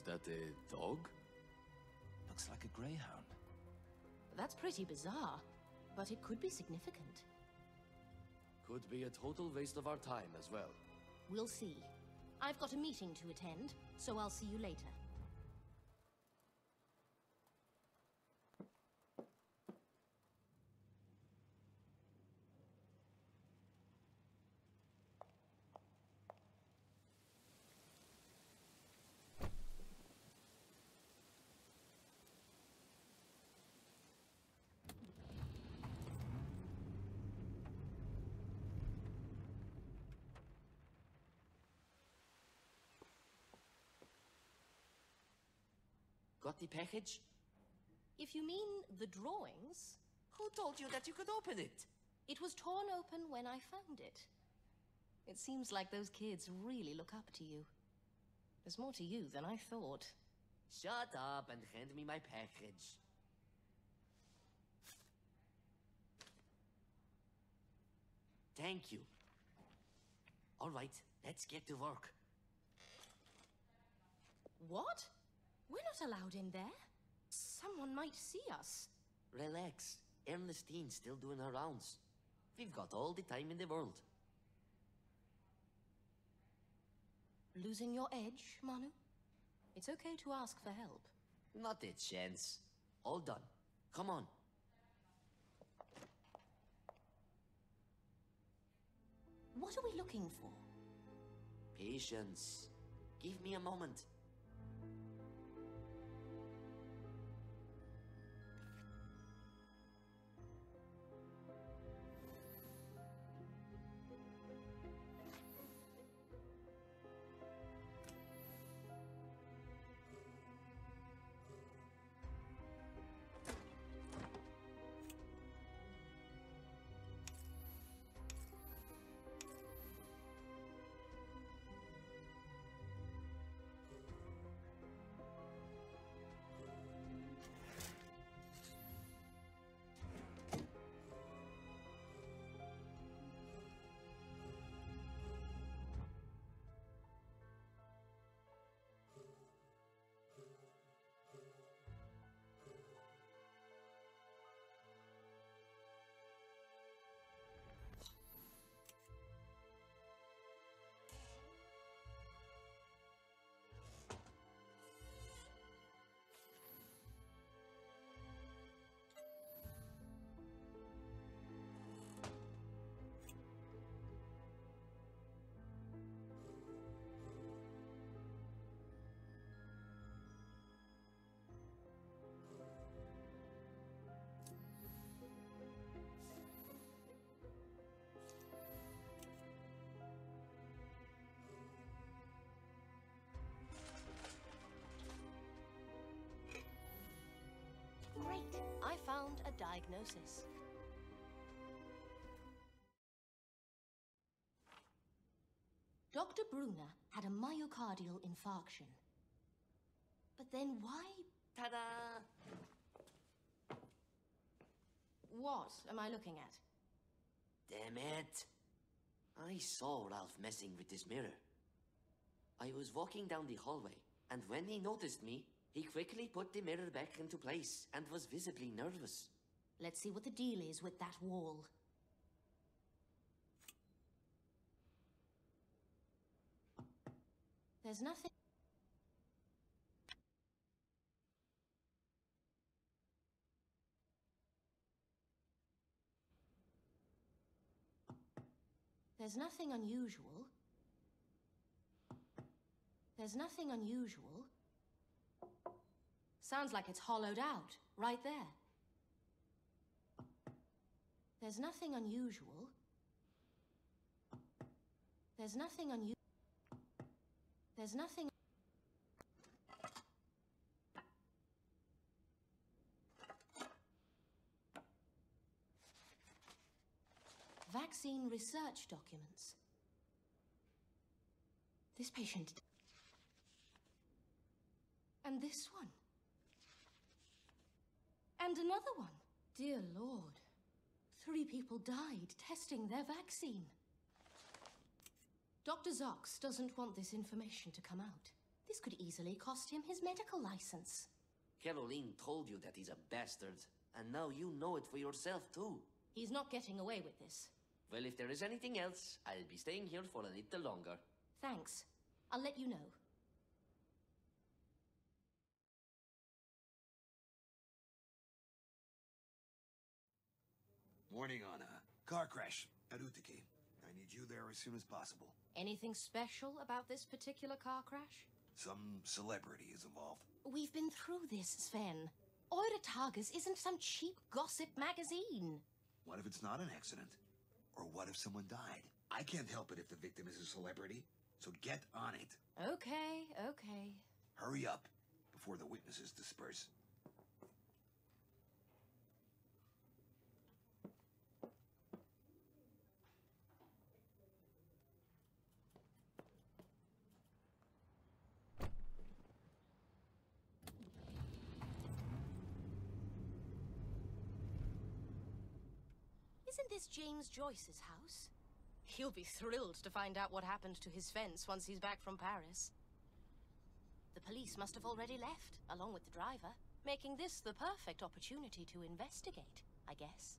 Is that a dog? Looks like a greyhound. That's pretty bizarre, but it could be significant. Could be a total waste of our time as well. We'll see. I've got a meeting to attend, so I'll see you later. Got the package? If you mean the drawings, Who told you that you could open it? it was torn open when I found it. It seems like those kids really look up to you. There's more to you than I thought. Shut up and hand me my package. Thank you. All right, let's get to work. What? We're not allowed in there. Someone might see us. Relax. Ernestine's still doing her rounds. We've got all the time in the world. Losing your edge, Manu? It's okay to ask for help. Not a chance. All done. Come on. What are we looking for? Patience. Give me a moment. Diagnosis. Dr. Brunner had a myocardial infarction. But then why... Ta-da! What am I looking at? Damn it. I saw Ralph messing with his mirror. I was walking down the hallway, and when he noticed me, he quickly put the mirror back into place and was visibly nervous. Let's see what the deal is with that wall. There's nothing... There's nothing unusual. There's nothing unusual. Sounds like it's hollowed out, right there. There's nothing unusual. There's nothing unusual. There's nothing... Vaccine research documents. This patient... And this one. And another one. Dear Lord. Three people died testing their vaccine. Dr. Zox doesn't want this information to come out. This could easily cost him his medical license. Caroline told you that he's a bastard, and now you know it for yourself too. He's not getting away with this. Well, if there is anything else, I'll be staying here for a little longer. Thanks. I'll let you know. Warning on a car crash at Utiki. I need you there as soon as possible. Anything special about this particular car crash? Some celebrity is involved. We've been through this, Sven. Eure Tages isn't some cheap gossip magazine. What if it's not an accident? Or what if someone died? I can't help it if the victim is a celebrity. So get on it. Okay, okay. Hurry up before the witnesses disperse. Isn't this James Joyce's house? He'll be thrilled to find out what happened to his fence once he's back from Paris. The police must have already left, along with the driver, making this the perfect opportunity to investigate, I guess.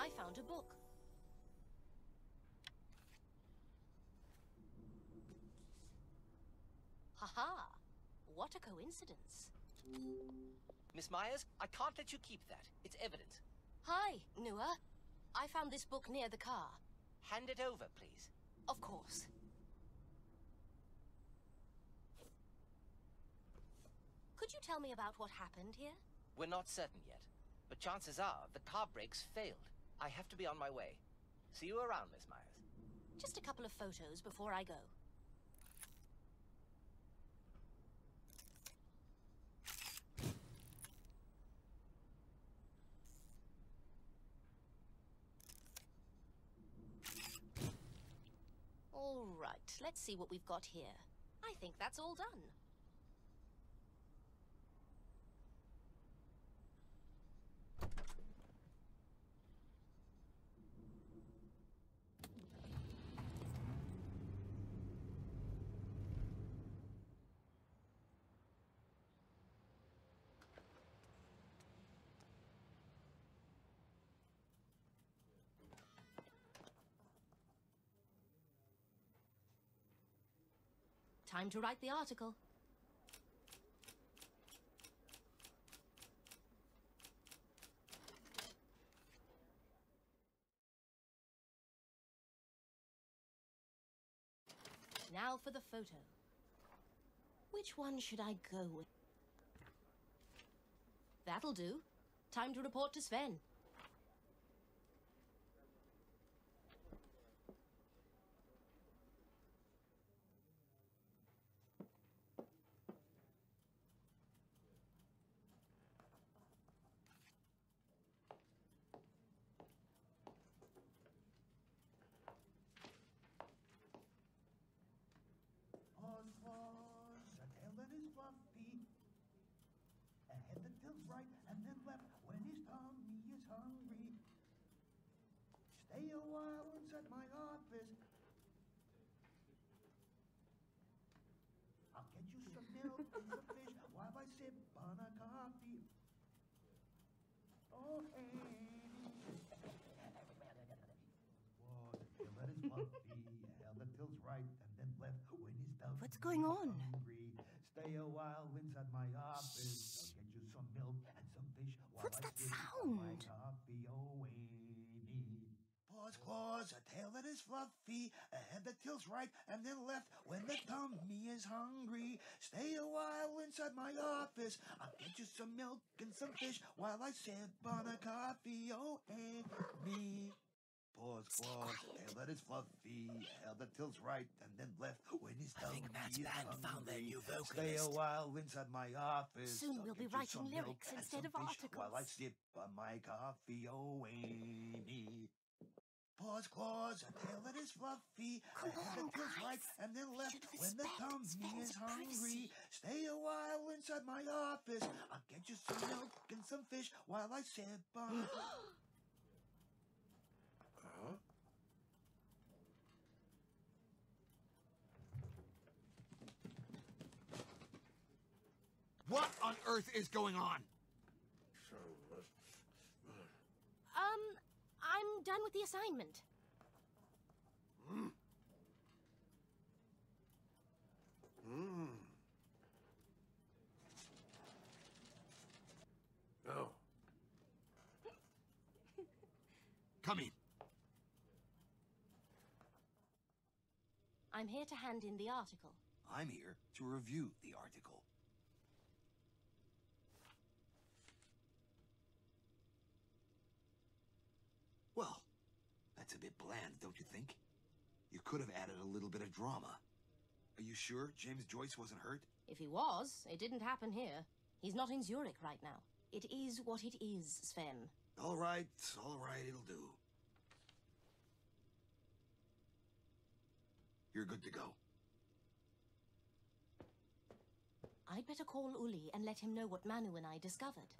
I found a book. Haha! What a coincidence. Miss Myers, I can't let you keep that. It's evidence. Hi, Nua. I found this book near the car. Hand it over, please. Of course. Could you tell me about what happened here? We're not certain yet, but chances are the car brakes failed. I have to be on my way. See you around, Miss Myers. Just a couple of photos before I go. All right, let's see what we've got here. I think that's all done. Time to write the article. Now for the photo. Which one should I go with? That'll do. Time to report to Sven. Oswald, a tail that is fluffy. A head that tilts right and then left when his tummy is hungry. Stay a while inside my office. I'll get you some milk and some fish while I sip on a coffee. Oh, hey. Whoa, the tail that is fluffy, a hell tilts right and then left when his tummy What's going on? hungry. Stay a while inside my office. I'll get you some milk and some fish while What's I that sip on my sound? Paws, claws, a tail that is fluffy, a head that tilts right and then left when the tummy is hungry. Stay a while inside my office. I'll get you some milk and some fish while I sip on a coffee. Oh, Amy. Paws, claws, tail that is fluffy, tail that tilts right and then left when his I think tummy Matt's is band found their hungry. new Stay a while inside my office. Soon I'll we'll be get you writing some milk lyrics and instead some of fish While I sip on my coffee, oh Amy. Paws, claws, a tail that is fluffy, Come a head on, right and then left when the respect tummy is hungry. Stay a while inside my office. I'll get you some milk and some fish while I sip on. What on earth is going on? Um, I'm done with the assignment. Hmm. Hmm. Oh. Come in. I'm here to hand in the article. I'm here to review the article. Well, that's a bit bland, don't you think? You could have added a little bit of drama. Are you sure James Joyce wasn't hurt? If he was, it didn't happen here. He's not in Zurich right now. It is what it is, Sven. All right, all right, it'll do. You're good to go. I'd better call Uli and let him know what Manu and I discovered.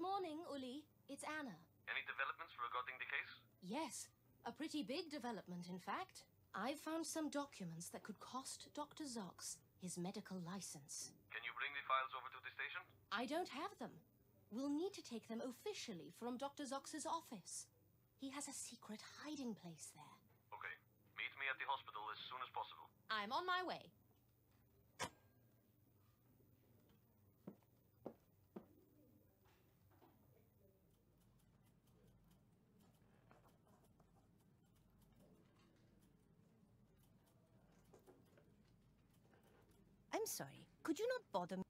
Good morning, Uli. It's Anna. any developments regarding the case? Yes, a pretty big development, in fact. I've found some documents that could cost Dr. Zox his medical license. Can you bring the files over to the station? I don't have them. We'll need to take them officially from Dr. Zox's office. He has a secret hiding place there. Okay. Meet me at the hospital as soon as possible. I'm on my way. Sorry. Could you not bother me?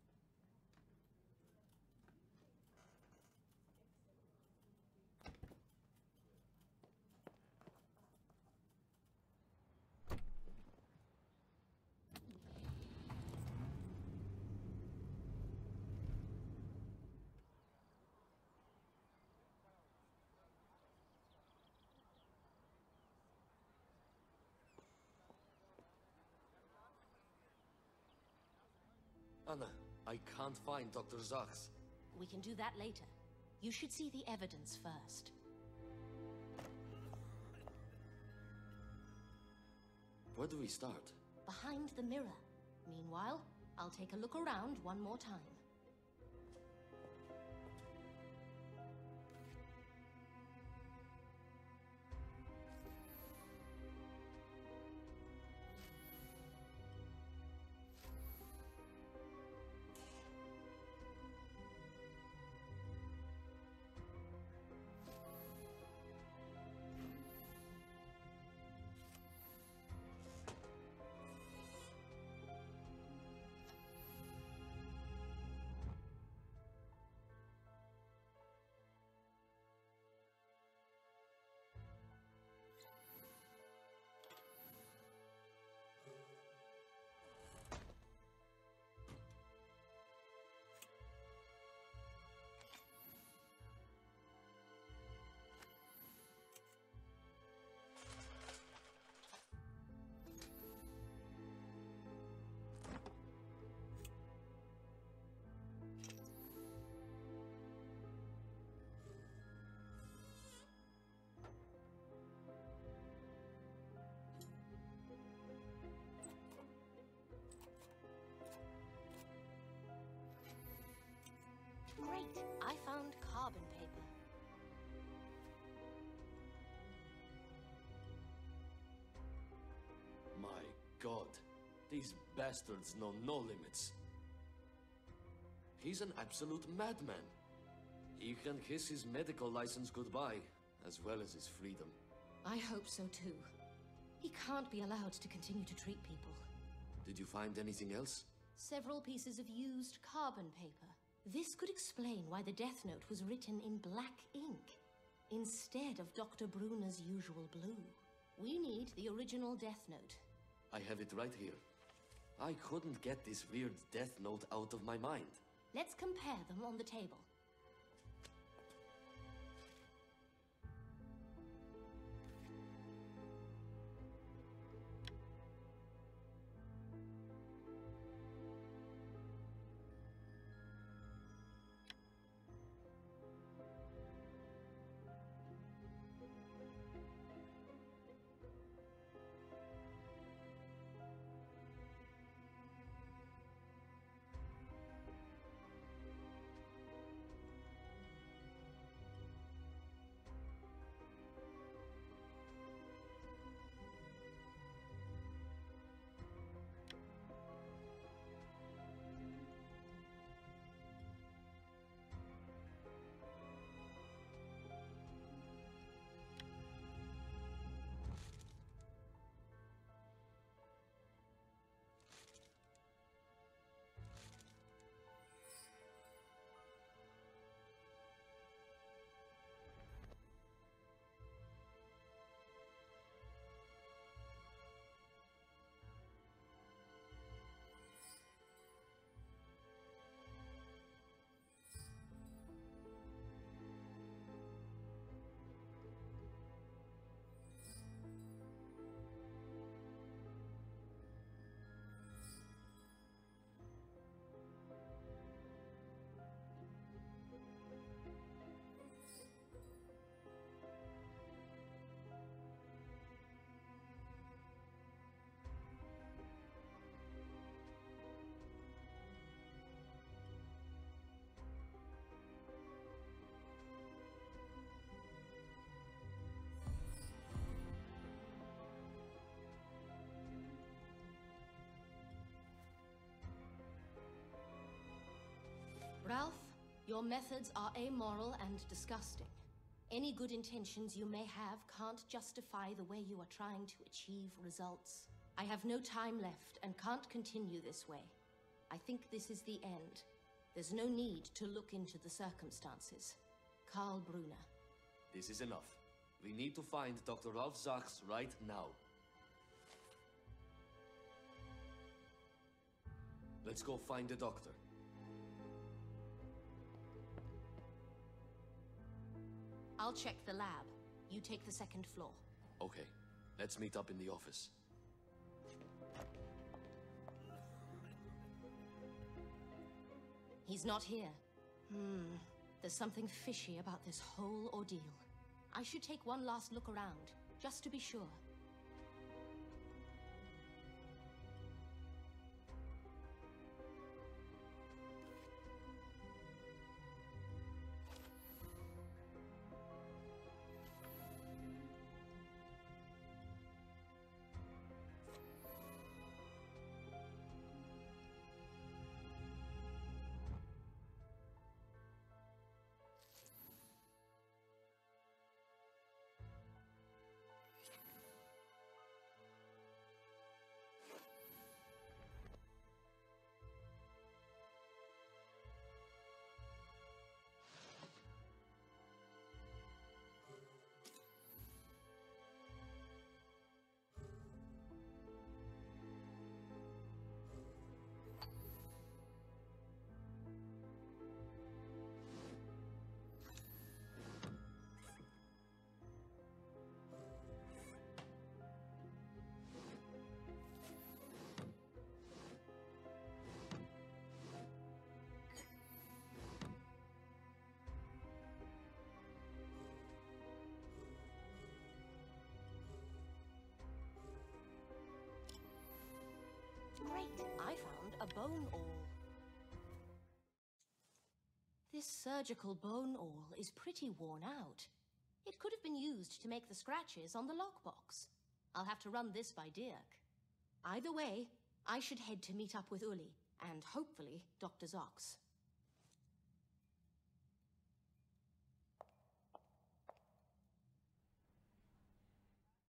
Anna, I can't find Dr. Zachs. We can do that later. You should see the evidence first. Where do we start? Behind the mirror. Meanwhile, I'll take a look around one more time. Found carbon paper. My god, these bastards know no limits. He's an absolute madman. He can kiss his medical license goodbye, as well as his freedom. I hope so too. He can't be allowed to continue to treat people. Did you find anything else? Several pieces of used carbon paper. This could explain why the death note was written in black ink, instead of Dr. Brunner's usual blue. We need the original death note. I have it right here. I couldn't get this weird death note out of my mind. Let's compare them on the table. Ralph, your methods are amoral and disgusting. Any good intentions you may have can't justify the way you are trying to achieve results. I have no time left and can't continue this way. I think this is the end. There's no need to look into the circumstances. Karl Brunner. This is enough. We need to find Dr. Ralph Zachs right now. Let's go find the doctor. I'll check the lab. You take the second floor. Okay, let's meet up in the office. He's not here. Hmm. There's something fishy about this whole ordeal. I should take one last look around, just to be sure. Great! I found a bone awl. This surgical bone awl is pretty worn out. It could have been used to make the scratches on the lockbox. I'll have to run this by Dirk. Either way, I should head to meet up with Uli, and hopefully Dr. Zox.